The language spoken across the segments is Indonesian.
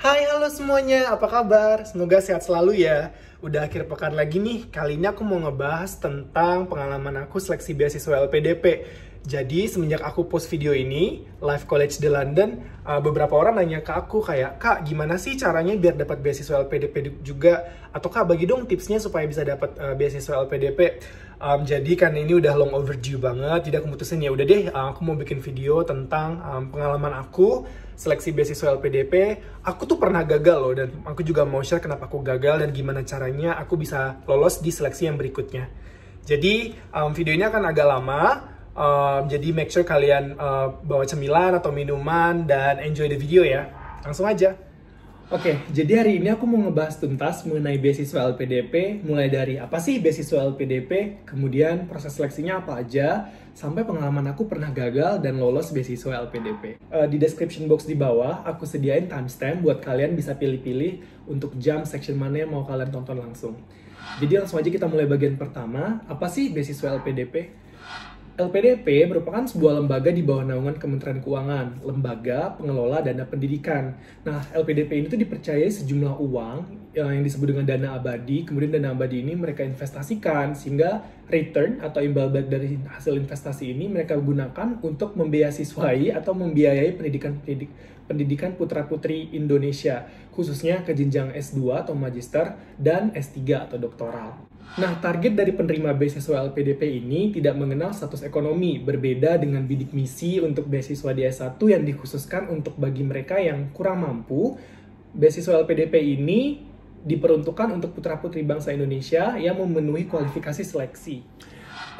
Hai halo semuanya, apa kabar? Semoga sehat selalu ya. Udah akhir pekan lagi nih, kali ini aku mau ngebahas tentang pengalaman aku seleksi beasiswa LPDP. Jadi semenjak aku post video ini, Live College di London, uh, beberapa orang nanya ke aku kayak, Kak gimana sih caranya biar dapat beasiswa LPDP juga? Atau Kak bagi dong tipsnya supaya bisa dapat uh, beasiswa LPDP. Um, jadi kan ini udah long overdue banget, jadi aku mutusin ya udah deh, uh, aku mau bikin video tentang um, pengalaman aku seleksi beasiswa LPDP. Aku tuh pernah gagal loh dan aku juga mau share kenapa aku gagal dan gimana caranya aku bisa lolos di seleksi yang berikutnya. Jadi um, video ini akan agak lama, um, jadi make sure kalian uh, bawa cemilan atau minuman dan enjoy the video ya. Langsung aja. Oke, jadi hari ini aku mau ngebahas tuntas mengenai beasiswa LPDP, mulai dari apa sih beasiswa LPDP, kemudian proses seleksinya apa aja, sampai pengalaman aku pernah gagal dan lolos beasiswa LPDP. Uh, di description box di bawah, aku sediain timestamp buat kalian bisa pilih-pilih untuk jam section mana yang mau kalian tonton langsung. Jadi langsung aja kita mulai bagian pertama, apa sih beasiswa LPDP? LPDP merupakan sebuah lembaga di bawah naungan Kementerian Keuangan, lembaga pengelola dana pendidikan. Nah, LPDP ini tuh dipercayai sejumlah uang yang disebut dengan dana abadi, kemudian dana abadi ini mereka investasikan sehingga return atau imbal balik dari hasil investasi ini mereka gunakan untuk membiayai atau membiayai pendidikan pendidik, pendidikan putra-putri Indonesia, khususnya ke jenjang S2 atau magister dan S3 atau doktoral. Nah, target dari penerima beasiswa LPDP ini tidak mengenal status ekonomi, berbeda dengan bidik misi untuk beasiswa di S1 yang dikhususkan untuk bagi mereka yang kurang mampu. Beasiswa LPDP ini diperuntukkan untuk putra-putri bangsa Indonesia yang memenuhi kualifikasi seleksi.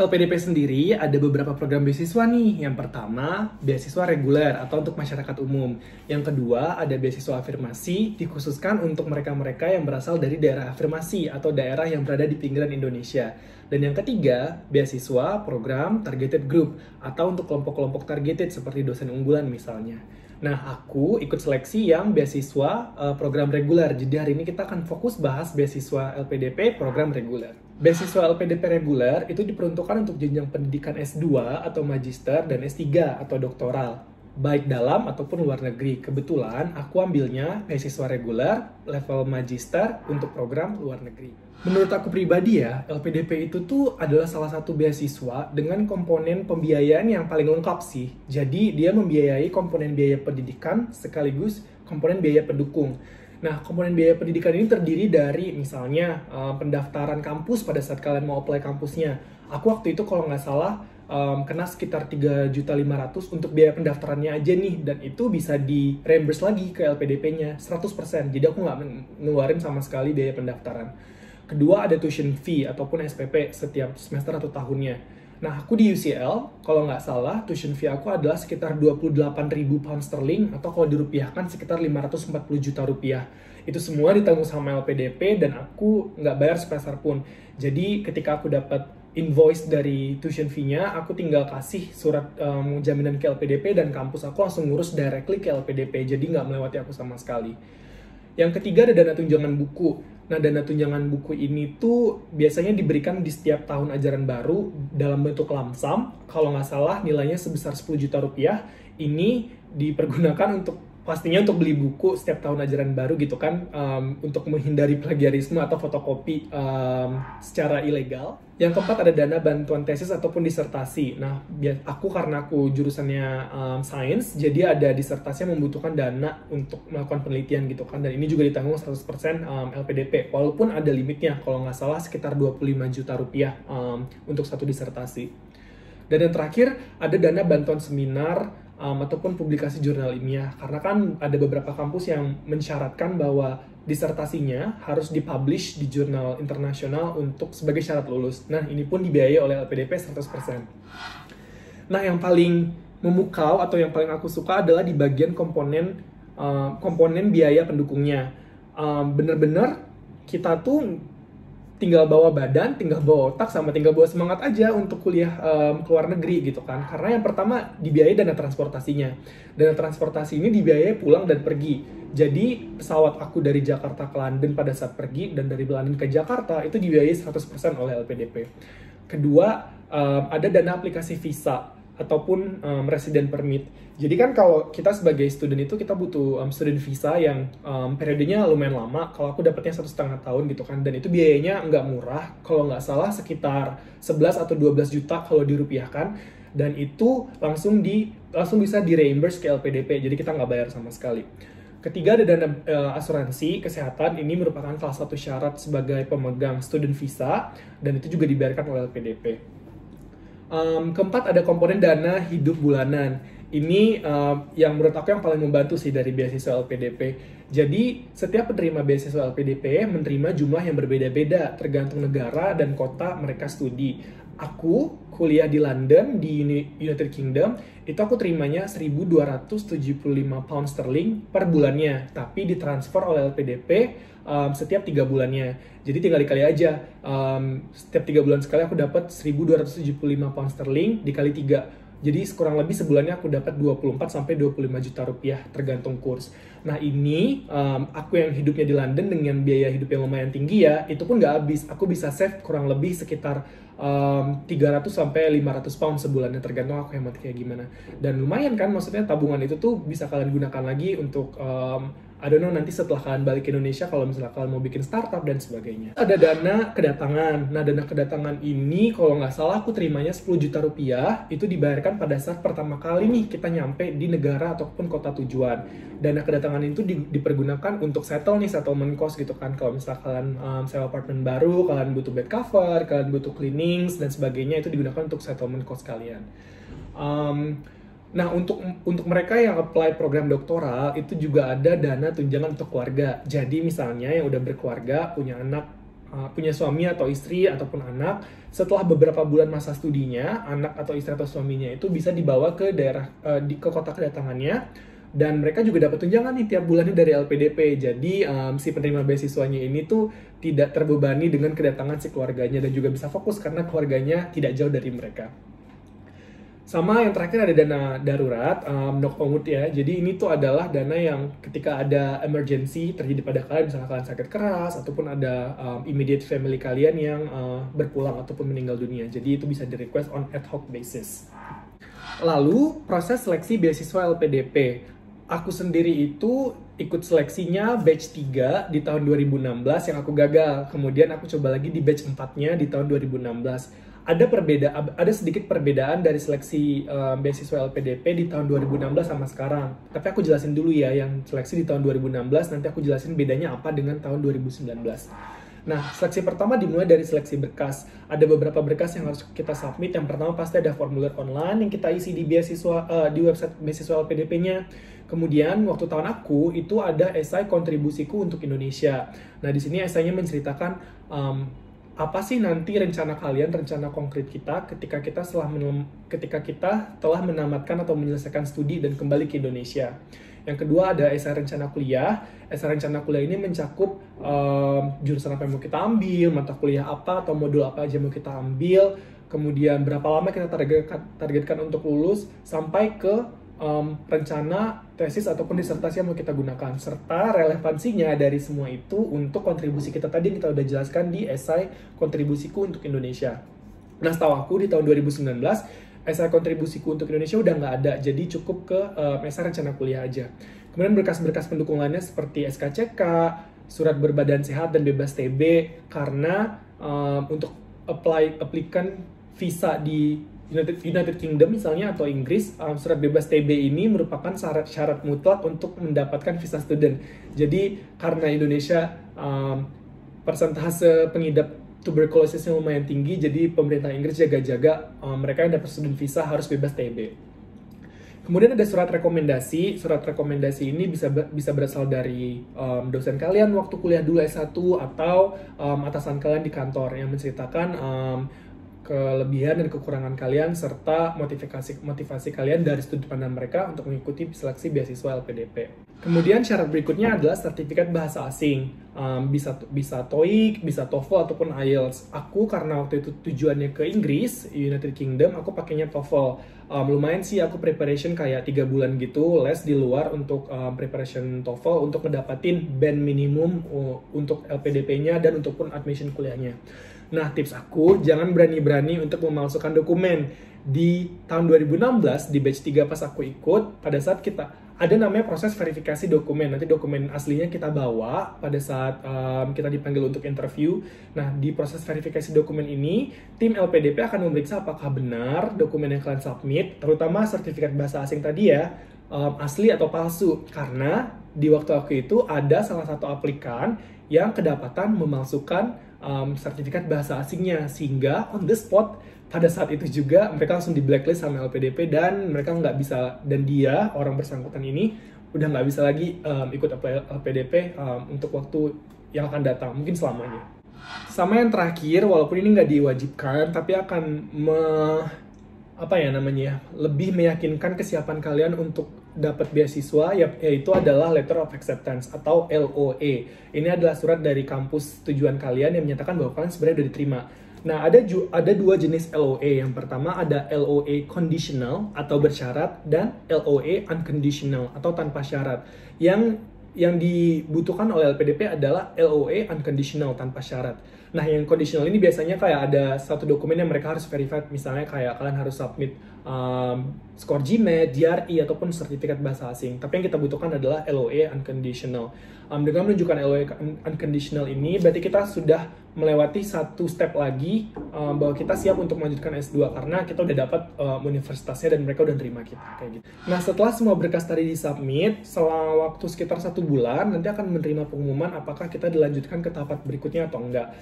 LPDP sendiri ada beberapa program beasiswa nih. Yang pertama, beasiswa reguler atau untuk masyarakat umum. Yang kedua, ada beasiswa afirmasi dikhususkan untuk mereka-mereka yang berasal dari daerah afirmasi atau daerah yang berada di pinggiran Indonesia. Dan yang ketiga, beasiswa program targeted group atau untuk kelompok-kelompok targeted seperti dosen unggulan misalnya. Nah, aku ikut seleksi yang beasiswa uh, program reguler. Jadi hari ini kita akan fokus bahas beasiswa LPDP program reguler. Beasiswa LPDP reguler itu diperuntukkan untuk jenjang pendidikan S2 atau magister dan S3 atau doktoral baik dalam ataupun luar negeri. Kebetulan aku ambilnya beasiswa reguler level magister untuk program luar negeri. Menurut aku pribadi ya, LPDP itu tuh adalah salah satu beasiswa dengan komponen pembiayaan yang paling lengkap sih. Jadi dia membiayai komponen biaya pendidikan sekaligus komponen biaya pendukung. Nah, komponen biaya pendidikan ini terdiri dari misalnya uh, pendaftaran kampus pada saat kalian mau apply kampusnya. Aku waktu itu kalau nggak salah um, kena sekitar 3.500 untuk biaya pendaftarannya aja nih dan itu bisa di reimburse lagi ke LPDP-nya 100%. Jadi aku nggak ngeluarin sama sekali biaya pendaftaran. Kedua ada tuition fee ataupun SPP setiap semester atau tahunnya. Nah, aku di UCL, kalau nggak salah, tuition fee aku adalah sekitar 28.000 pound sterling atau kalau dirupiahkan sekitar 540 juta rupiah. Itu semua ditanggung sama LPDP dan aku nggak bayar sepeser pun. Jadi ketika aku dapat invoice dari tuition fee-nya, aku tinggal kasih surat um, jaminan ke LPDP dan kampus aku langsung ngurus directly ke LPDP, jadi nggak melewati aku sama sekali. Yang ketiga ada dana tunjangan buku. Nah, dana tunjangan buku ini tuh biasanya diberikan di setiap tahun ajaran baru dalam bentuk lamsam. Kalau nggak salah nilainya sebesar 10 juta rupiah. Ini dipergunakan untuk pastinya untuk beli buku setiap tahun ajaran baru gitu kan um, untuk menghindari plagiarisme atau fotokopi um, secara ilegal. Yang keempat ada dana bantuan tesis ataupun disertasi. Nah, aku karena aku jurusannya um, sains, jadi ada disertasi yang membutuhkan dana untuk melakukan penelitian gitu kan. Dan ini juga ditanggung 100% um, LPDP. Walaupun ada limitnya, kalau nggak salah sekitar 25 juta rupiah um, untuk satu disertasi. Dan yang terakhir ada dana bantuan seminar um, ataupun publikasi jurnal ilmiah karena kan ada beberapa kampus yang mensyaratkan bahwa disertasinya harus dipublish di jurnal internasional untuk sebagai syarat lulus. Nah, ini pun dibiayai oleh LPDP 100%. Nah, yang paling memukau atau yang paling aku suka adalah di bagian komponen uh, komponen biaya pendukungnya. Um, Bener-bener kita tuh tinggal bawa badan, tinggal bawa otak, sama tinggal bawa semangat aja untuk kuliah um, ke luar negeri gitu kan. Karena yang pertama dibiayai dana transportasinya. Dana transportasi ini dibiayai pulang dan pergi. Jadi pesawat aku dari Jakarta ke London pada saat pergi dan dari London ke Jakarta itu dibiayai 100% oleh LPDP. Kedua, um, ada dana aplikasi visa ataupun um, resident permit. Jadi kan kalau kita sebagai student itu kita butuh um, student visa yang um, periodenya lumayan lama. Kalau aku dapatnya satu setengah tahun gitu kan, dan itu biayanya nggak murah. Kalau nggak salah sekitar 11 atau 12 juta kalau dirupiahkan. Dan itu langsung di langsung bisa di reimburse ke LPDP. Jadi kita nggak bayar sama sekali. Ketiga ada dana uh, asuransi kesehatan. Ini merupakan salah satu syarat sebagai pemegang student visa dan itu juga dibayarkan oleh LPDP. Um, keempat ada komponen dana hidup bulanan. Ini um, yang menurut aku yang paling membantu sih dari beasiswa LPDP. Jadi setiap penerima beasiswa LPDP menerima jumlah yang berbeda-beda tergantung negara dan kota mereka studi. Aku kuliah di London di United Kingdom itu aku terimanya 1275 pound sterling per bulannya, tapi ditransfer oleh LPDP um, setiap tiga bulannya. Jadi tinggal dikali aja. Um, setiap tiga bulan sekali aku dapat 1275 pound sterling dikali tiga. Jadi kurang lebih sebulannya aku dapat 24 sampai 25 juta rupiah tergantung kurs. Nah ini um, aku yang hidupnya di London dengan biaya hidup yang lumayan tinggi ya, itu pun nggak habis. Aku bisa save kurang lebih sekitar um, 300 sampai 500 pound sebulannya tergantung aku hemat kayak gimana. Dan lumayan kan, maksudnya tabungan itu tuh bisa kalian gunakan lagi untuk um, I don't know nanti setelah kalian balik ke Indonesia kalau misalnya kalian mau bikin startup dan sebagainya. Ada dana kedatangan. Nah dana kedatangan ini kalau nggak salah aku terimanya 10 juta rupiah itu dibayarkan pada saat pertama kali nih kita nyampe di negara ataupun kota tujuan. Dana kedatangan itu di, dipergunakan untuk settle nih settlement cost gitu kan. Kalau misalnya kalian um, sewa apartemen baru, kalian butuh bed cover, kalian butuh cleanings dan sebagainya itu digunakan untuk settlement cost kalian. Um, Nah, untuk untuk mereka yang apply program doktoral itu juga ada dana tunjangan untuk keluarga. Jadi misalnya yang udah berkeluarga, punya anak, uh, punya suami atau istri ataupun anak, setelah beberapa bulan masa studinya, anak atau istri atau suaminya itu bisa dibawa ke daerah uh, di ke kota kedatangannya dan mereka juga dapat tunjangan nih tiap bulannya dari LPDP. Jadi um, si penerima beasiswanya ini tuh tidak terbebani dengan kedatangan si keluarganya dan juga bisa fokus karena keluarganya tidak jauh dari mereka. Sama yang terakhir ada dana darurat, um, no komut ya. Jadi ini tuh adalah dana yang ketika ada emergency terjadi pada kalian, misalnya kalian sakit keras, ataupun ada um, immediate family kalian yang uh, berpulang ataupun meninggal dunia. Jadi itu bisa di request on ad hoc basis. Lalu proses seleksi beasiswa LPDP. Aku sendiri itu ikut seleksinya batch 3 di tahun 2016 yang aku gagal. Kemudian aku coba lagi di batch 4-nya di tahun 2016 ada perbedaan ada sedikit perbedaan dari seleksi um, beasiswa LPDP di tahun 2016 sama sekarang. Tapi aku jelasin dulu ya yang seleksi di tahun 2016 nanti aku jelasin bedanya apa dengan tahun 2019. Nah, seleksi pertama dimulai dari seleksi berkas. Ada beberapa berkas yang harus kita submit. Yang pertama pasti ada formulir online yang kita isi di beasiswa uh, di website beasiswa LPDP-nya. Kemudian waktu tahun aku itu ada esai kontribusiku untuk Indonesia. Nah, di sini esainya menceritakan um, apa sih nanti rencana kalian, rencana konkret kita ketika kita setelah ketika kita telah menamatkan atau menyelesaikan studi dan kembali ke Indonesia. Yang kedua ada esai rencana kuliah. Esai rencana kuliah ini mencakup um, jurusan apa yang mau kita ambil, mata kuliah apa atau modul apa aja mau kita ambil, kemudian berapa lama kita targetkan, targetkan untuk lulus sampai ke um, rencana tesis ataupun disertasi yang mau kita gunakan serta relevansinya dari semua itu untuk kontribusi kita tadi yang kita udah jelaskan di esai kontribusiku untuk Indonesia. Nah, setahu aku di tahun 2019 esai kontribusiku untuk Indonesia udah nggak ada, jadi cukup ke um, esai rencana kuliah aja. Kemudian berkas-berkas pendukung seperti SKCK, surat berbadan sehat dan bebas TB karena um, untuk apply aplikan visa di United, United Kingdom misalnya atau Inggris um, surat bebas TB ini merupakan syarat-syarat mutlak untuk mendapatkan visa student. Jadi karena Indonesia um, persentase pengidap tuberculosis yang lumayan tinggi, jadi pemerintah Inggris jaga-jaga um, mereka yang dapat student visa harus bebas TB. Kemudian ada surat rekomendasi. Surat rekomendasi ini bisa bisa berasal dari um, dosen kalian waktu kuliah dulu S1 atau um, atasan kalian di kantor yang menceritakan um, kelebihan dan kekurangan kalian serta motivasi motivasi kalian dari studi pandang mereka untuk mengikuti seleksi beasiswa LPDP. Kemudian syarat berikutnya adalah sertifikat bahasa asing. Um, bisa bisa TOEIC, bisa TOEFL ataupun IELTS. Aku karena waktu itu tujuannya ke Inggris, United Kingdom, aku pakainya TOEFL. Um, lumayan sih aku preparation kayak tiga bulan gitu, les di luar untuk um, preparation TOEFL untuk ngedapatin band minimum untuk LPDP-nya dan untuk pun admission kuliahnya. Nah, tips aku jangan berani-berani untuk memalsukan dokumen. Di tahun 2016 di batch 3 pas aku ikut, pada saat kita ada namanya proses verifikasi dokumen. Nanti dokumen aslinya kita bawa pada saat um, kita dipanggil untuk interview. Nah, di proses verifikasi dokumen ini, tim LPDP akan memeriksa apakah benar dokumen yang kalian submit, terutama sertifikat bahasa asing tadi ya, um, asli atau palsu. Karena di waktu aku itu ada salah satu aplikan yang kedapatan memalsukan um, sertifikat bahasa asingnya, sehingga on the spot pada saat itu juga mereka langsung di blacklist sama LPDP dan mereka nggak bisa dan dia orang bersangkutan ini udah nggak bisa lagi um, ikut LPDP um, untuk waktu yang akan datang mungkin selamanya. Sama yang terakhir walaupun ini nggak diwajibkan tapi akan me, apa ya namanya ya, lebih meyakinkan kesiapan kalian untuk dapat beasiswa ya, yaitu adalah letter of acceptance atau LOA ini adalah surat dari kampus tujuan kalian yang menyatakan bahwa kalian sebenarnya sudah diterima Nah, ada ju ada dua jenis LOA. Yang pertama ada LOA conditional atau bersyarat dan LOA unconditional atau tanpa syarat. Yang yang dibutuhkan oleh LPDP adalah LOA unconditional tanpa syarat. Nah, yang conditional ini biasanya kayak ada satu dokumen yang mereka harus verified, misalnya kayak kalian harus submit um, skor GMAT, GRE, ataupun sertifikat bahasa asing. Tapi yang kita butuhkan adalah LOA unconditional. Um, dengan menunjukkan LOA unconditional ini, berarti kita sudah melewati satu step lagi um, bahwa kita siap untuk melanjutkan S2 karena kita udah dapat um, universitasnya dan mereka udah terima kita kayak gitu. Nah setelah semua berkas tadi disubmit, selama waktu sekitar satu bulan nanti akan menerima pengumuman apakah kita dilanjutkan ke tahap berikutnya atau enggak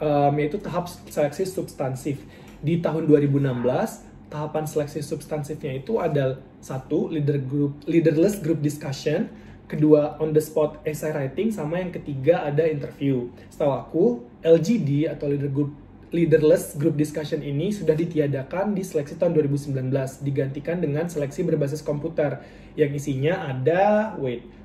um, yaitu tahap seleksi substansif. Di tahun 2016, tahapan seleksi substansifnya itu ada satu leader group leaderless group discussion, kedua on the spot essay writing, sama yang ketiga ada interview. Setahu aku LGD atau leader group leaderless group discussion ini sudah ditiadakan di seleksi tahun 2019 digantikan dengan seleksi berbasis komputer yang isinya ada wait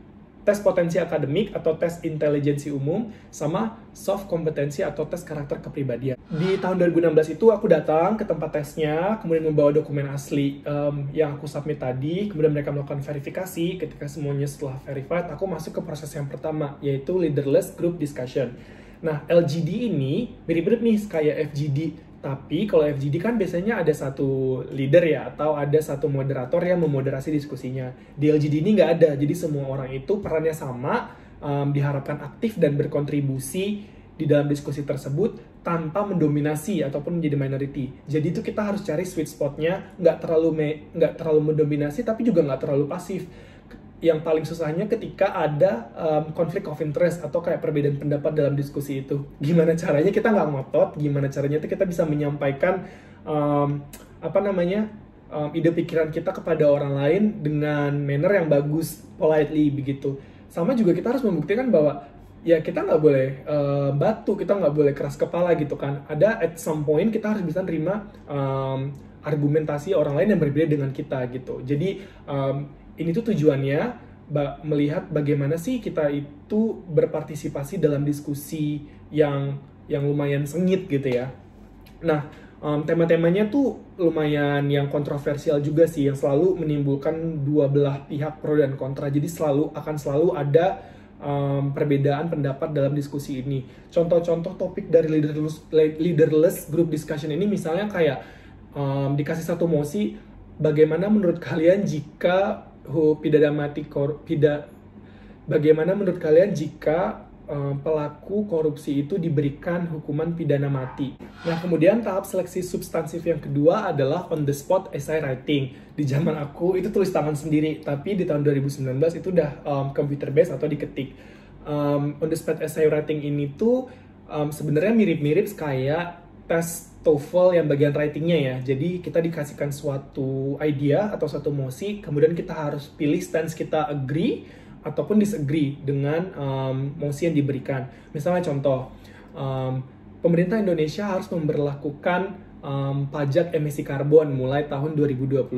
tes potensi akademik atau tes intelijensi umum, sama soft kompetensi atau tes karakter kepribadian. Di tahun 2016 itu aku datang ke tempat tesnya, kemudian membawa dokumen asli um, yang aku submit tadi, kemudian mereka melakukan verifikasi. Ketika semuanya setelah verified, aku masuk ke proses yang pertama, yaitu leaderless group discussion. Nah, LGD ini mirip-mirip nih kayak FGD, tapi kalau FGD kan biasanya ada satu leader ya, atau ada satu moderator yang memoderasi diskusinya. Di LGD ini nggak ada, jadi semua orang itu perannya sama, um, diharapkan aktif dan berkontribusi di dalam diskusi tersebut tanpa mendominasi ataupun menjadi minority. Jadi itu kita harus cari sweet spotnya, nggak terlalu nggak terlalu mendominasi, tapi juga nggak terlalu pasif yang paling susahnya ketika ada um, konflik of interest atau kayak perbedaan pendapat dalam diskusi itu. Gimana caranya kita nggak ngotot, gimana caranya itu kita bisa menyampaikan um, apa namanya um, ide pikiran kita kepada orang lain dengan manner yang bagus, politely begitu. Sama juga kita harus membuktikan bahwa ya kita nggak boleh uh, batu, kita nggak boleh keras kepala gitu kan. Ada at some point kita harus bisa terima um, argumentasi orang lain yang berbeda dengan kita gitu. Jadi um, ini tuh tujuannya ba melihat bagaimana sih kita itu berpartisipasi dalam diskusi yang yang lumayan sengit gitu ya. Nah, um, tema-temanya tuh lumayan yang kontroversial juga sih, yang selalu menimbulkan dua belah pihak pro dan kontra. Jadi selalu akan selalu ada um, perbedaan pendapat dalam diskusi ini. Contoh-contoh topik dari leaderless, leaderless group discussion ini misalnya kayak um, dikasih satu mosi, bagaimana menurut kalian jika pidana mati kor pida bagaimana menurut kalian jika um, pelaku korupsi itu diberikan hukuman pidana mati. Nah, kemudian tahap seleksi substansif yang kedua adalah on the spot essay writing. Di zaman aku itu tulis tangan sendiri, tapi di tahun 2019 itu udah um, computer based atau diketik. Um, on the spot essay writing ini tuh um, sebenarnya mirip-mirip kayak tes TOEFL yang bagian writingnya ya. Jadi kita dikasihkan suatu idea atau suatu mosi, kemudian kita harus pilih stance kita agree ataupun disagree dengan um, mosi yang diberikan. Misalnya contoh, um, pemerintah Indonesia harus memperlakukan um, pajak emisi karbon mulai tahun 2021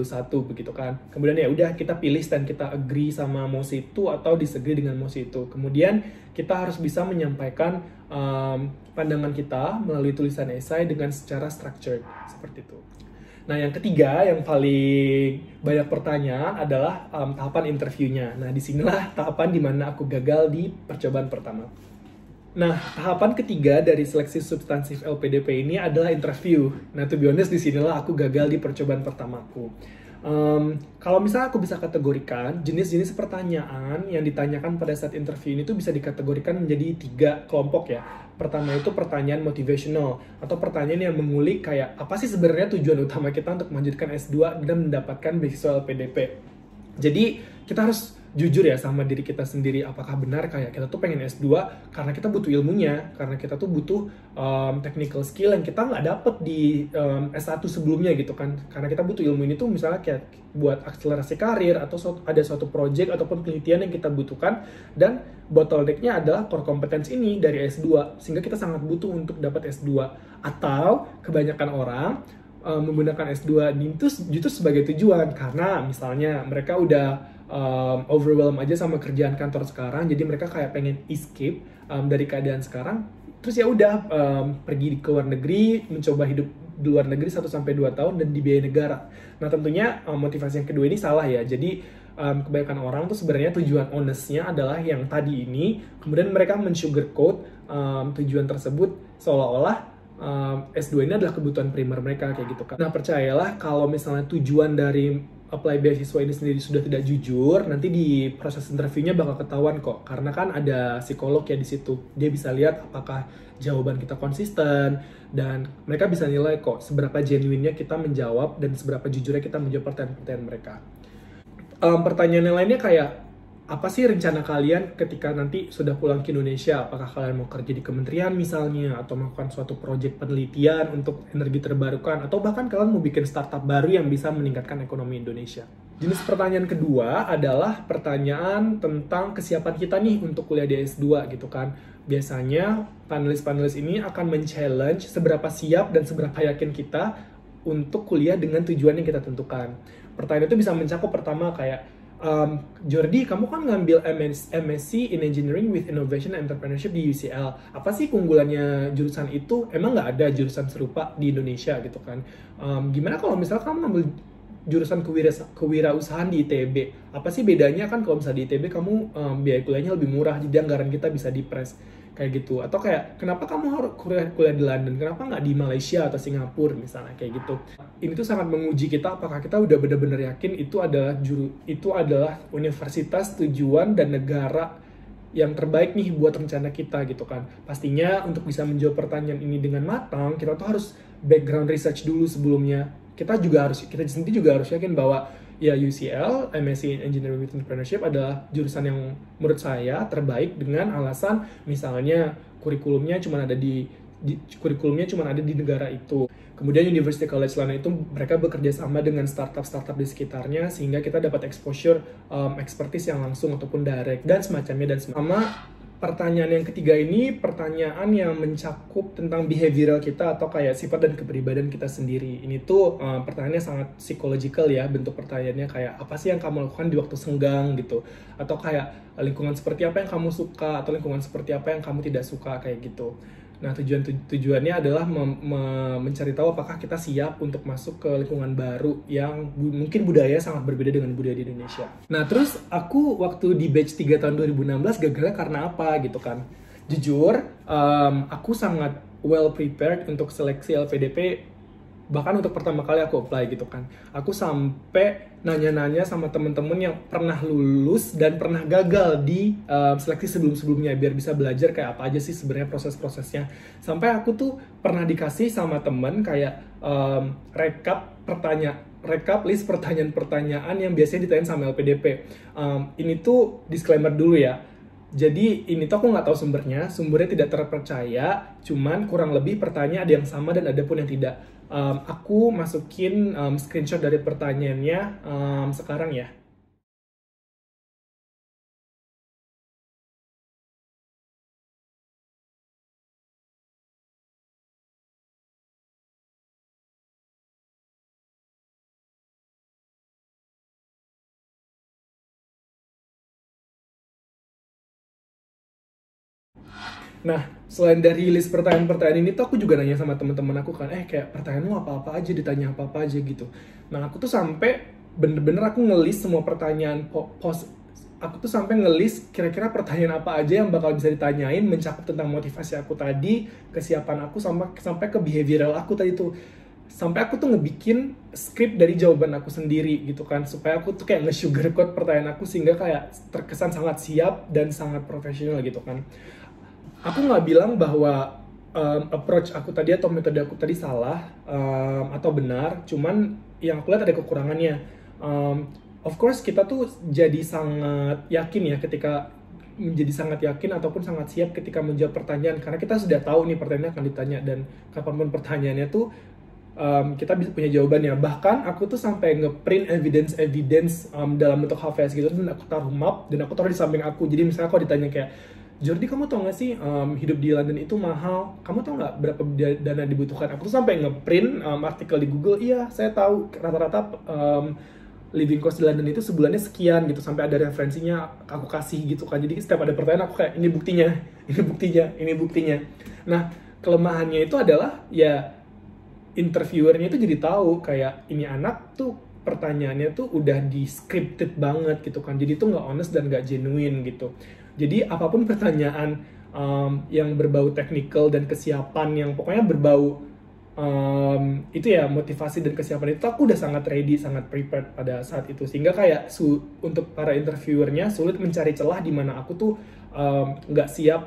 begitu kan. Kemudian ya udah kita pilih dan kita agree sama mosi itu atau disagree dengan mosi itu. Kemudian kita harus bisa menyampaikan um, pandangan kita melalui tulisan esai dengan secara structured seperti itu. Nah, yang ketiga yang paling banyak pertanyaan adalah um, tahapan interviewnya. Nah, di sinilah tahapan di mana aku gagal di percobaan pertama. Nah, tahapan ketiga dari seleksi substansif LPDP ini adalah interview. Nah, to be honest, di sinilah aku gagal di percobaan pertamaku. Um, kalau misalnya aku bisa kategorikan jenis-jenis pertanyaan yang ditanyakan pada saat interview ini tuh bisa dikategorikan menjadi tiga kelompok ya. Pertama itu pertanyaan motivational atau pertanyaan yang mengulik kayak apa sih sebenarnya tujuan utama kita untuk melanjutkan S2 dan mendapatkan beasiswa LPDP. Jadi kita harus jujur ya sama diri kita sendiri apakah benar kayak kita tuh pengen S2 karena kita butuh ilmunya karena kita tuh butuh um, technical skill yang kita nggak dapet di um, S1 sebelumnya gitu kan. Karena kita butuh ilmu ini tuh misalnya kayak buat akselerasi karir atau suatu, ada suatu project ataupun penelitian yang kita butuhkan dan bottlenecknya adalah core competence ini dari S2 sehingga kita sangat butuh untuk dapat S2 atau kebanyakan orang um, menggunakan S2 itu justru sebagai tujuan karena misalnya mereka udah um, overwhelmed aja sama kerjaan kantor sekarang jadi mereka kayak pengen escape um, dari keadaan sekarang terus ya udah um, pergi ke luar negeri mencoba hidup di luar negeri 1 sampai 2 tahun dan dibiayai negara. Nah, tentunya um, motivasi yang kedua ini salah ya. Jadi um, kebanyakan orang tuh sebenarnya tujuan honestnya adalah yang tadi ini, kemudian mereka men-sugarcoat um, tujuan tersebut seolah-olah um, S2 ini adalah kebutuhan primer mereka kayak gitu kan. Nah, percayalah kalau misalnya tujuan dari apply beasiswa ini sendiri sudah tidak jujur, nanti di proses interviewnya bakal ketahuan kok. Karena kan ada psikolog ya di situ. Dia bisa lihat apakah jawaban kita konsisten dan mereka bisa nilai kok seberapa genuinnya kita menjawab dan seberapa jujurnya kita menjawab pertanyaan-pertanyaan mereka. Um, pertanyaan lainnya kayak apa sih rencana kalian ketika nanti sudah pulang ke Indonesia? Apakah kalian mau kerja di kementerian misalnya, atau melakukan suatu proyek penelitian untuk energi terbarukan, atau bahkan kalian mau bikin startup baru yang bisa meningkatkan ekonomi Indonesia? Jenis pertanyaan kedua adalah pertanyaan tentang kesiapan kita nih untuk kuliah di S2 gitu kan. Biasanya panelis-panelis ini akan men-challenge seberapa siap dan seberapa yakin kita untuk kuliah dengan tujuan yang kita tentukan. Pertanyaan itu bisa mencakup pertama kayak um, Jordi, kamu kan ngambil MS, MSc in Engineering with Innovation and Entrepreneurship di UCL. Apa sih keunggulannya jurusan itu? Emang nggak ada jurusan serupa di Indonesia gitu kan? Um, gimana kalau misalnya kamu ngambil jurusan kewira kewirausahaan di ITB? Apa sih bedanya kan kalau misalnya di ITB kamu um, biaya kuliahnya lebih murah, jadi anggaran kita bisa dipres kayak gitu. Atau kayak kenapa kamu harus kuliah, kuliah di London? Kenapa nggak di Malaysia atau Singapura misalnya kayak gitu? Ini tuh sangat menguji kita apakah kita udah benar-benar yakin itu adalah juru itu adalah universitas tujuan dan negara yang terbaik nih buat rencana kita gitu kan? Pastinya untuk bisa menjawab pertanyaan ini dengan matang kita tuh harus background research dulu sebelumnya. Kita juga harus kita sendiri juga harus yakin bahwa ya UCL MSc Engineering with Entrepreneurship adalah jurusan yang menurut saya terbaik dengan alasan misalnya kurikulumnya cuma ada di, di kurikulumnya cuma ada di negara itu. Kemudian University College London itu mereka bekerja sama dengan startup-startup di sekitarnya sehingga kita dapat exposure um, expertise yang langsung ataupun direct dan semacamnya dan. Sama pertanyaan yang ketiga ini pertanyaan yang mencakup tentang behavioral kita atau kayak sifat dan kepribadian kita sendiri. Ini tuh uh, pertanyaannya sangat psychological ya bentuk pertanyaannya kayak apa sih yang kamu lakukan di waktu senggang gitu atau kayak lingkungan seperti apa yang kamu suka atau lingkungan seperti apa yang kamu tidak suka kayak gitu. Nah, tujuan tujuannya adalah me me mencari tahu apakah kita siap untuk masuk ke lingkungan baru yang bu mungkin budaya sangat berbeda dengan budaya di Indonesia. Nah, terus aku waktu di batch 3 tahun 2016 gagalnya karena apa gitu kan. Jujur, um, aku sangat well prepared untuk seleksi LPDP bahkan untuk pertama kali aku apply gitu kan aku sampai nanya-nanya sama temen-temen yang pernah lulus dan pernah gagal di uh, seleksi sebelum-sebelumnya biar bisa belajar kayak apa aja sih sebenarnya proses-prosesnya. Sampai aku tuh pernah dikasih sama temen kayak um, rekap pertanyaan rekap list pertanyaan-pertanyaan yang biasanya ditanya sama LPDP um, ini tuh disclaimer dulu ya. Jadi ini tuh aku nggak tahu sumbernya, sumbernya tidak terpercaya, cuman kurang lebih pertanyaan ada yang sama dan ada pun yang tidak um, aku masukin um, screenshot dari pertanyaannya um, sekarang ya. Nah, selain dari list pertanyaan-pertanyaan ini tuh aku juga nanya sama teman-teman aku kan, eh kayak pertanyaanmu apa-apa aja, ditanya apa-apa aja gitu. Nah, aku tuh sampai bener-bener aku ngelis semua pertanyaan pos aku tuh sampai ngelis kira-kira pertanyaan apa aja yang bakal bisa ditanyain mencakup tentang motivasi aku tadi, kesiapan aku sampai sampai ke behavioral aku tadi tuh. Sampai aku tuh ngebikin skrip dari jawaban aku sendiri gitu kan supaya aku tuh kayak nge-sugarcoat pertanyaan aku sehingga kayak terkesan sangat siap dan sangat profesional gitu kan aku nggak bilang bahwa um, approach aku tadi atau metode aku tadi salah um, atau benar, cuman yang aku lihat ada kekurangannya. Um, of course kita tuh jadi sangat yakin ya ketika menjadi sangat yakin ataupun sangat siap ketika menjawab pertanyaan. Karena kita sudah tahu nih pertanyaan akan ditanya dan kapan pun pertanyaannya tuh um, kita bisa punya jawabannya bahkan aku tuh sampai ngeprint evidence evidence um, dalam bentuk HVS gitu dan aku taruh map dan aku taruh di samping aku. Jadi misalnya aku ditanya kayak Jordi kamu tau gak sih um, hidup di London itu mahal? Kamu tau gak berapa dana dibutuhkan? Aku tuh sampai ngeprint um, artikel di Google. Iya, saya tahu rata-rata um, living cost di London itu sebulannya sekian gitu sampai ada referensinya aku kasih gitu kan. Jadi setiap ada pertanyaan aku kayak ini buktinya, ini buktinya, ini buktinya. Nah kelemahannya itu adalah ya interviewernya itu jadi tahu kayak ini anak tuh pertanyaannya tuh udah di scripted banget gitu kan. Jadi tuh nggak honest dan nggak genuine gitu jadi apa pun pertanyaan um, yang berbau teknikal dan kesiapan yang pokoknya berbau um, itu ya motivasi dan kesiapan itu aku udah sangat ready, sangat prepared pada saat itu. Sehingga kayak su untuk para interviewernya sulit mencari celah di mana aku tuh nggak um, siap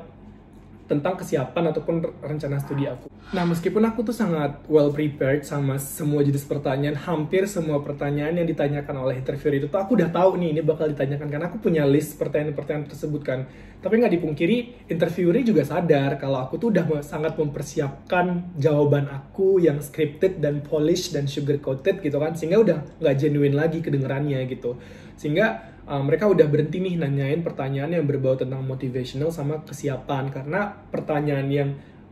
tentang kesiapan ataupun rencana studi aku. Nah, meskipun aku tuh sangat well prepared sama semua jenis pertanyaan, hampir semua pertanyaan yang ditanyakan oleh interviewer itu tuh aku udah tahu nih ini bakal ditanyakan karena aku punya list pertanyaan-pertanyaan tersebut kan. Tapi nggak dipungkiri, interviewernya juga sadar kalau aku tuh udah sangat mempersiapkan jawaban aku yang scripted dan polished dan sugar coated gitu kan, sehingga udah nggak genuine lagi kedengerannya gitu. Sehingga uh, mereka udah berhenti nih nanyain pertanyaan yang berbau tentang motivational sama kesiapan. Karena pertanyaan yang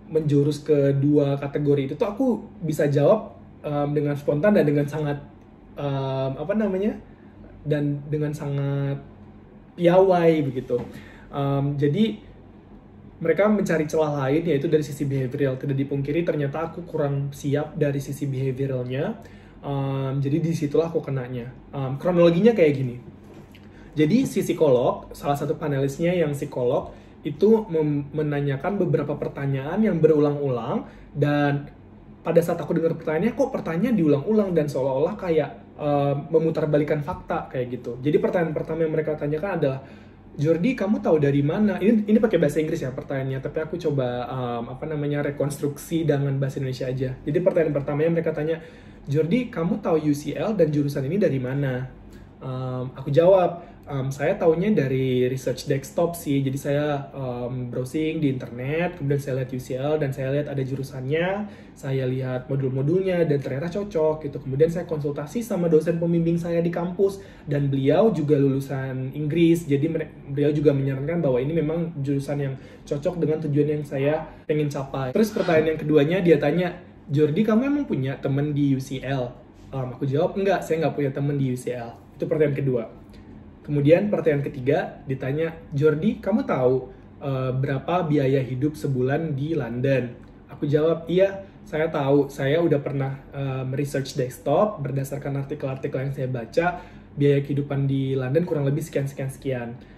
menjurus ke dua kategori itu tuh aku bisa jawab um, dengan spontan dan dengan sangat um, apa namanya? Dan dengan sangat piawai begitu. Um, jadi mereka mencari celah lain yaitu dari sisi behavioral. Tidak dipungkiri ternyata aku kurang siap dari sisi behavioralnya. Um, jadi di situlah aku kenanya. Um, kronologinya kayak gini jadi si psikolog, salah satu panelisnya yang psikolog, itu menanyakan beberapa pertanyaan yang berulang-ulang dan pada saat aku dengar pertanyaannya kok pertanyaan diulang-ulang dan seolah-olah kayak uh, memutarbalikan fakta kayak gitu. Jadi pertanyaan pertama yang mereka tanyakan adalah Jordi, kamu tahu dari mana? Ini ini pakai bahasa Inggris ya pertanyaannya, tapi aku coba um, apa namanya rekonstruksi dengan bahasa Indonesia aja. Jadi pertanyaan pertama yang mereka tanya, Jordi, kamu tahu UCL dan jurusan ini dari mana? Um, aku jawab, um, saya tahunya dari research desktop sih. Jadi saya um, browsing di internet, kemudian saya lihat UCL dan saya lihat ada jurusannya, saya lihat modul-modulnya dan ternyata cocok gitu. Kemudian saya konsultasi sama dosen pembimbing saya di kampus dan beliau juga lulusan Inggris. Jadi beliau juga menyarankan bahwa ini memang jurusan yang cocok dengan tujuan yang saya pengen capai. Terus pertanyaan yang keduanya dia tanya, Jordi kamu emang punya temen di UCL? Um, aku jawab enggak, saya nggak punya temen di UCL. Itu pertanyaan kedua. Kemudian pertanyaan ketiga ditanya, Jordi, kamu tahu uh, berapa biaya hidup sebulan di London? Aku jawab, iya, saya tahu. Saya udah pernah um, research desktop berdasarkan artikel-artikel yang saya baca, biaya kehidupan di London kurang lebih sekian-sekian-sekian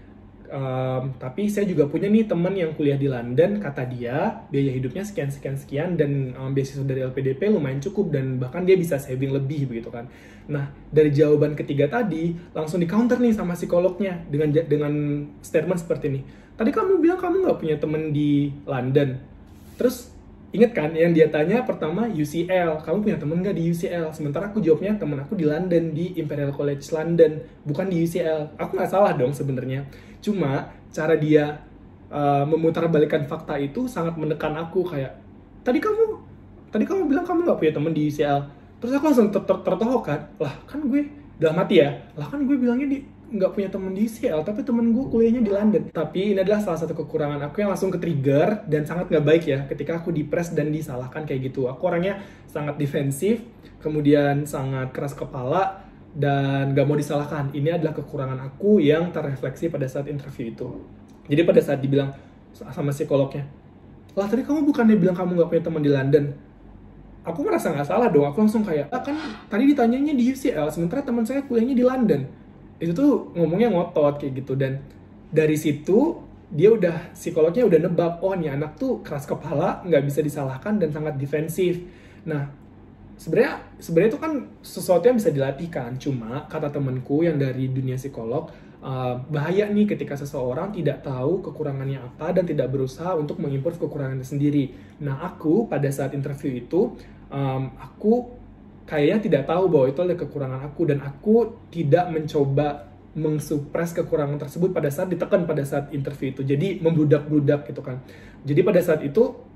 um, tapi saya juga punya nih teman yang kuliah di London kata dia biaya hidupnya sekian sekian sekian dan um, beasiswa dari LPDP lumayan cukup dan bahkan dia bisa saving lebih begitu kan nah dari jawaban ketiga tadi langsung di counter nih sama psikolognya dengan dengan statement seperti ini tadi kamu bilang kamu nggak punya teman di London terus Ingat kan yang dia tanya pertama UCL, kamu punya temen gak di UCL? Sementara aku jawabnya temen aku di London, di Imperial College London, bukan di UCL. Aku nggak salah dong sebenarnya. Cuma cara dia uh, memutarbalikkan fakta itu sangat menekan aku kayak tadi kamu tadi kamu bilang kamu nggak punya temen di UCL. Terus aku langsung ter ter tertohok kan, lah kan gue dalam hati ya, lah kan gue bilangnya di nggak punya temen di UCL, tapi temen gue kuliahnya di London. Tapi ini adalah salah satu kekurangan aku yang langsung ke trigger dan sangat nggak baik ya ketika aku dipres dan disalahkan kayak gitu. Aku orangnya sangat defensif, kemudian sangat keras kepala, dan gak mau disalahkan. Ini adalah kekurangan aku yang terrefleksi pada saat interview itu. Jadi pada saat dibilang sama psikolognya, lah tadi kamu bukannya bilang kamu nggak punya teman di London aku merasa nggak salah dong aku langsung kayak ah, kan tadi ditanyanya di UCL sementara teman saya kuliahnya di London itu tuh ngomongnya ngotot kayak gitu dan dari situ dia udah psikolognya udah nebak oh nih anak tuh keras kepala nggak bisa disalahkan dan sangat defensif nah sebenarnya sebenarnya itu kan sesuatu yang bisa dilatih kan cuma kata temenku yang dari dunia psikolog uh, bahaya nih ketika seseorang tidak tahu kekurangannya apa dan tidak berusaha untuk mengimprove kekurangannya sendiri nah aku pada saat interview itu um, aku kayaknya tidak tahu bahwa itu adalah kekurangan aku dan aku tidak mencoba mengsupres kekurangan tersebut pada saat ditekan pada saat interview itu. Jadi membludak-bludak gitu kan. Jadi pada saat itu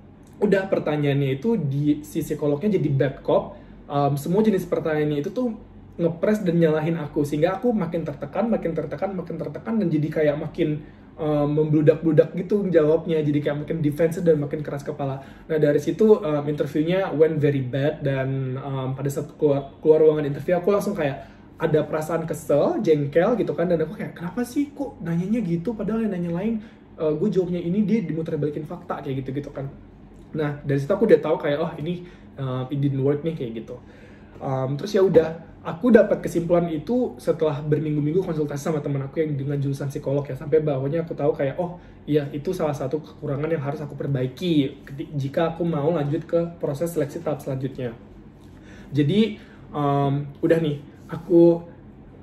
udah pertanyaannya itu di si psikolognya jadi bad cop. Um, semua jenis pertanyaannya itu tuh ngepres dan nyalahin aku sehingga aku makin tertekan, makin tertekan, makin tertekan dan jadi kayak makin um, membludak-bludak gitu jawabnya jadi kayak makin defensive dan makin keras kepala. Nah dari situ um, interviewnya went very bad dan um, pada saat keluar, keluar ruangan interview aku langsung kayak ada perasaan kesel, jengkel gitu kan dan aku kayak kenapa sih kok nanyanya gitu padahal yang nanya lain uh, gue jawabnya ini dia dimuter balikin fakta kayak gitu gitu kan. Nah dari situ aku udah tahu kayak oh ini uh, it didn't work nih kayak gitu. Um, terus ya udah aku dapat kesimpulan itu setelah berminggu-minggu konsultasi sama teman aku yang dengan jurusan psikolog ya sampai bawahnya aku tahu kayak oh iya itu salah satu kekurangan yang harus aku perbaiki jika aku mau lanjut ke proses seleksi tahap selanjutnya. Jadi um, udah nih aku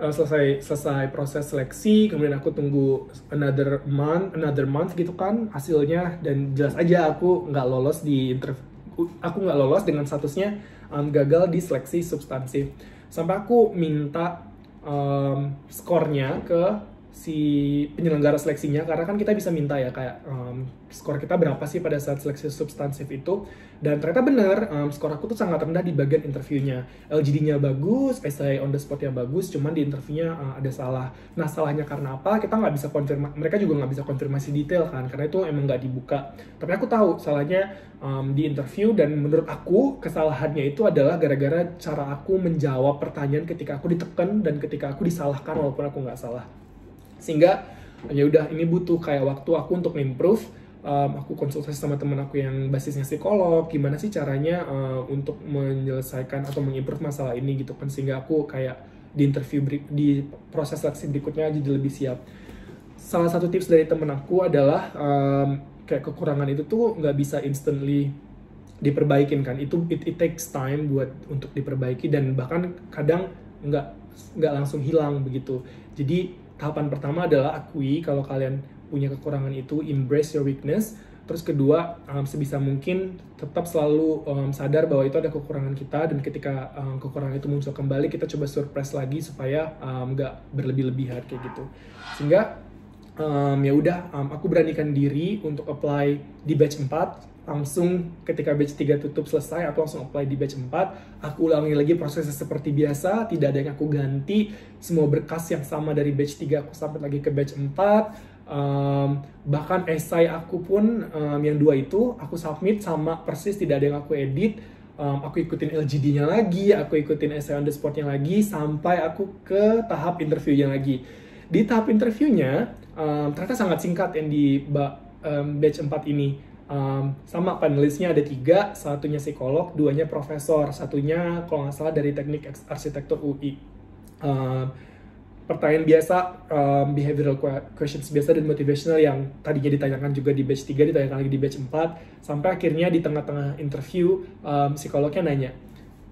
uh, selesai selesai proses seleksi kemudian aku tunggu another month another month gitu kan hasilnya. Dan jelas aja aku nggak lolos di interview aku nggak lolos dengan statusnya um, gagal di seleksi substansi. Sampai aku minta um, skornya ke si penyelenggara seleksinya karena kan kita bisa minta ya kayak um, skor kita berapa sih pada saat seleksi substansif itu. Dan ternyata benar um, skor aku tuh sangat rendah di bagian interviewnya. LGD-nya bagus, essay on the spot-nya bagus cuman di interviewnya uh, ada salah. Nah salahnya karena apa? Kita nggak bisa konfirmasi mereka juga nggak bisa konfirmasi detail kan karena itu emang nggak dibuka. Tapi aku tahu salahnya um, di interview dan menurut aku kesalahannya itu adalah gara-gara cara aku menjawab pertanyaan ketika aku ditekan dan ketika aku disalahkan walaupun aku nggak salah sehingga ya udah ini butuh kayak waktu aku untuk improve. Um, aku konsultasi sama teman aku yang basisnya psikolog. Gimana sih caranya uh, untuk menyelesaikan atau mengimprove masalah ini gitu kan. Sehingga aku kayak di interview di proses seleksi berikutnya jadi lebih siap. Salah satu tips dari temen aku adalah um, kayak kekurangan itu tuh nggak bisa instantly diperbaikin kan. Itu it, it takes time buat untuk diperbaiki dan bahkan kadang nggak nggak langsung hilang begitu. Jadi tahapan pertama adalah akui kalau kalian punya kekurangan itu, embrace your weakness. Terus kedua, um, sebisa mungkin tetap selalu um, sadar bahwa itu ada kekurangan kita dan ketika um, kekurangan itu muncul kembali, kita coba surprise lagi supaya nggak um, berlebih-lebihan kayak gitu. Sehingga um, ya udah, um, aku beranikan diri untuk apply di batch 4 langsung ketika batch 3 tutup selesai aku langsung apply di batch 4 aku ulangi lagi prosesnya seperti biasa tidak ada yang aku ganti. Semua berkas yang sama dari batch 3 aku sampai lagi ke batch 4 um, bahkan esai aku pun um, yang dua itu aku submit sama persis tidak ada yang aku edit. Um, aku ikutin LGD-nya lagi aku ikutin essay on the spot-nya lagi sampai aku ke tahap interviewnya lagi di tahap interviewnya um, ternyata sangat singkat yang di um, batch 4 ini um, sama panelisnya ada tiga, satunya psikolog, duanya profesor, satunya kalau nggak salah dari teknik arsitektur UI. Um, pertanyaan biasa, um, behavioral questions biasa dan motivational yang tadinya ditanyakan juga di batch 3, ditanyakan lagi di batch 4, sampai akhirnya di tengah-tengah interview, um, psikolognya nanya,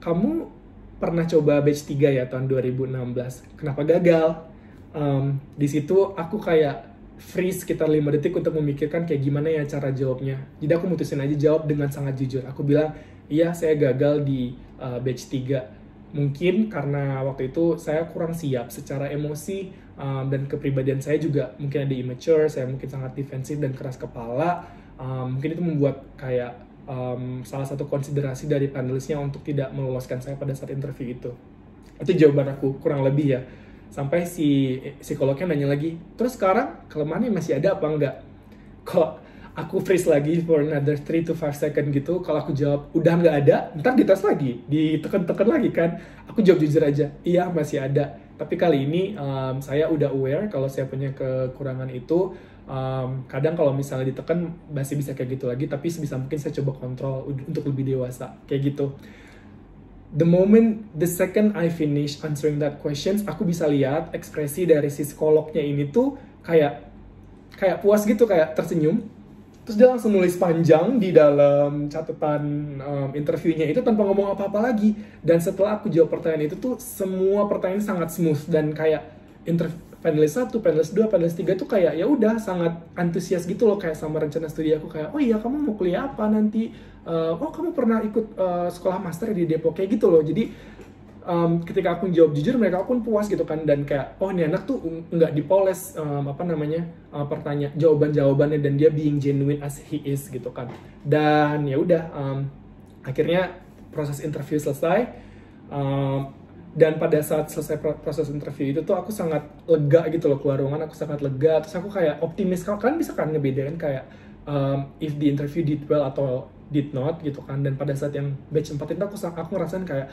kamu pernah coba batch 3 ya tahun 2016, kenapa gagal? Um, di situ aku kayak freeze sekitar 5 detik untuk memikirkan kayak gimana ya cara jawabnya. Jadi aku mutusin aja jawab dengan sangat jujur. Aku bilang, iya saya gagal di uh, batch 3. Mungkin karena waktu itu saya kurang siap secara emosi um, dan kepribadian saya juga mungkin ada immature, saya mungkin sangat defensif dan keras kepala. Um, mungkin itu membuat kayak um, salah satu konsiderasi dari panelisnya untuk tidak meloloskan saya pada saat interview itu. Itu jawaban aku kurang lebih ya sampai si psikolognya nanya lagi terus sekarang kelemahannya masih ada apa enggak? Kok aku freeze lagi for another 3 to 5 second gitu kalau aku jawab udah nggak ada ntar dites lagi ditekan-tekan lagi kan. Aku jawab jujur aja iya masih ada. Tapi kali ini um, saya udah aware kalau saya punya kekurangan itu um, kadang kalau misalnya ditekan masih bisa kayak gitu lagi tapi sebisa mungkin saya coba kontrol untuk lebih dewasa kayak gitu the moment the second I finish answering that questions aku bisa lihat ekspresi dari si psikolognya ini tuh kayak kayak puas gitu kayak tersenyum. Terus dia langsung nulis panjang di dalam catatan um, interviewnya itu tanpa ngomong apa-apa lagi. Dan setelah aku jawab pertanyaan itu tuh semua pertanyaan sangat smooth dan kayak interview panelis satu, panelis dua, panelis tiga tuh kayak ya udah sangat antusias gitu loh kayak sama rencana studi aku kayak oh iya kamu mau kuliah apa nanti? Uh, oh kamu pernah ikut uh, sekolah master di Depok kayak gitu loh. Jadi um, ketika aku jawab jujur mereka pun puas gitu kan dan kayak oh ini anak tuh nggak dipoles um, apa namanya uh, pertanyaan jawaban jawabannya dan dia being genuine as he is gitu kan. Dan ya udah um, akhirnya proses interview selesai um, dan pada saat selesai proses interview itu tuh aku sangat lega gitu loh keluar ruangan aku sangat lega. Terus aku kayak optimis kalau kalian bisa kan ngebedain kayak um, if the interview did well atau did not gitu kan. Dan pada saat yang batch 4 itu aku aku ngerasain kayak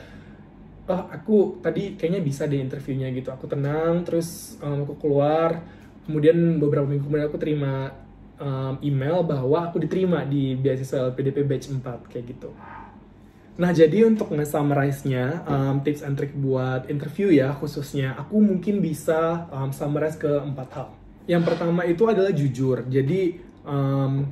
oh aku tadi kayaknya bisa deh interviewnya gitu. Aku tenang terus um, aku keluar. Kemudian beberapa minggu kemudian aku terima um, email bahwa aku diterima di beasiswa LPDP batch 4 kayak gitu Nah, jadi untuk nge-summarize-nya, um, tips and trick buat interview ya khususnya, aku mungkin bisa um, summarize ke empat hal. Yang pertama itu adalah jujur. Jadi, um,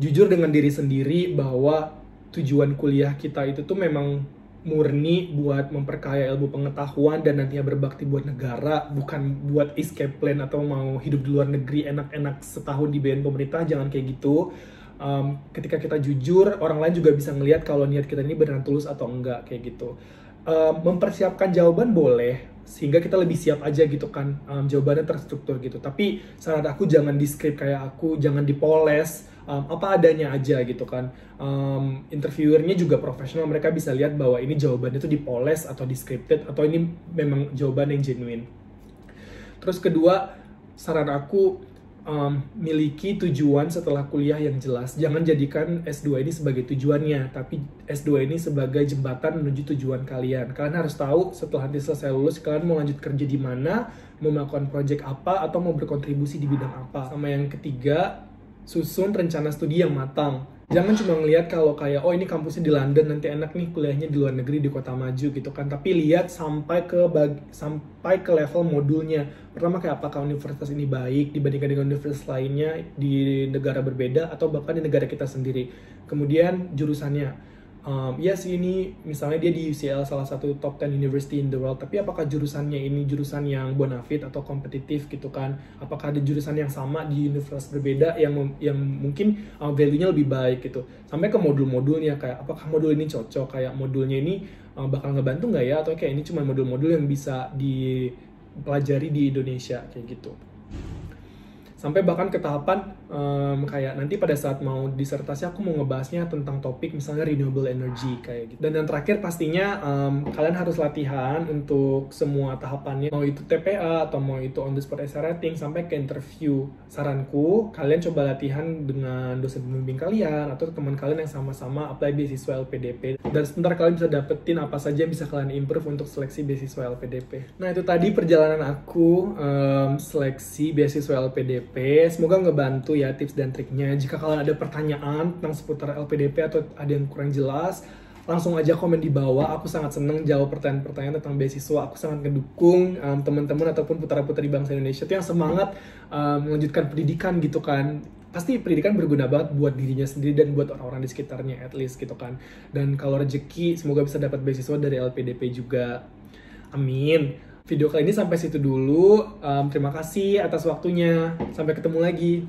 jujur dengan diri sendiri bahwa tujuan kuliah kita itu tuh memang murni buat memperkaya ilmu pengetahuan dan nantinya berbakti buat negara, bukan buat escape plan atau mau hidup di luar negeri enak-enak setahun di BN pemerintah, jangan kayak gitu um, ketika kita jujur orang lain juga bisa ngelihat kalau niat kita ini beneran tulus atau enggak kayak gitu. Um, mempersiapkan jawaban boleh sehingga kita lebih siap aja gitu kan. Um, jawabannya terstruktur gitu. Tapi saran aku jangan di script kayak aku jangan dipoles um, apa adanya aja gitu kan. Um, interviewernya juga profesional mereka bisa lihat bahwa ini jawabannya itu dipoles atau di scripted atau ini memang jawaban yang genuine. Terus kedua saran aku um, miliki tujuan setelah kuliah yang jelas. Jangan jadikan S2 ini sebagai tujuannya, tapi S2 ini sebagai jembatan menuju tujuan kalian. Kalian harus tahu setelah nanti selesai lulus, kalian mau lanjut kerja di mana, mau melakukan project apa, atau mau berkontribusi di bidang apa. Sama yang ketiga, susun rencana studi yang matang jangan cuma ngelihat kalau kayak oh ini kampusnya di London nanti enak nih kuliahnya di luar negeri di kota maju gitu kan. Tapi lihat sampai ke bag, sampai ke level modulnya. Pertama kayak apakah universitas ini baik dibandingkan dengan universitas lainnya di negara berbeda atau bahkan di negara kita sendiri. Kemudian jurusannya um, ya sih ini misalnya dia di UCL salah satu top 10 university in the world tapi apakah jurusannya ini jurusan yang bonafit atau kompetitif gitu kan? Apakah ada jurusan yang sama di universitas berbeda yang yang mungkin uh, value-nya lebih baik gitu? Sampai ke modul-modulnya kayak apakah modul ini cocok? Kayak modulnya ini uh, bakal ngebantu nggak ya? Atau kayak ini cuma modul-modul yang bisa dipelajari di Indonesia kayak gitu sampai bahkan ke tahapan um, kayak nanti pada saat mau disertasi aku mau ngebahasnya tentang topik misalnya renewable energy kayak gitu. Dan yang terakhir pastinya um, kalian harus latihan untuk semua tahapannya. Mau itu TPA atau mau itu on the spot essay writing sampai ke interview. Saranku kalian coba latihan dengan dosen pembimbing kalian atau teman kalian yang sama-sama apply beasiswa LPDP dan sebentar kalian bisa dapetin apa saja yang bisa kalian improve untuk seleksi beasiswa LPDP nah itu tadi perjalanan aku um, seleksi beasiswa LPDP Semoga ngebantu ya tips dan triknya. Jika kalian ada pertanyaan tentang seputar LPDP atau ada yang kurang jelas, langsung aja komen di bawah. Aku sangat seneng jawab pertanyaan-pertanyaan tentang beasiswa. Aku sangat ngedukung um, teman-teman ataupun putra-putri bangsa Indonesia itu yang semangat um, melanjutkan pendidikan gitu kan. Pasti pendidikan berguna banget buat dirinya sendiri dan buat orang-orang di sekitarnya at least gitu kan. Dan kalau rezeki semoga bisa dapat beasiswa dari LPDP juga. Amin. Video kali ini sampai situ dulu. Um, terima kasih atas waktunya. Sampai ketemu lagi.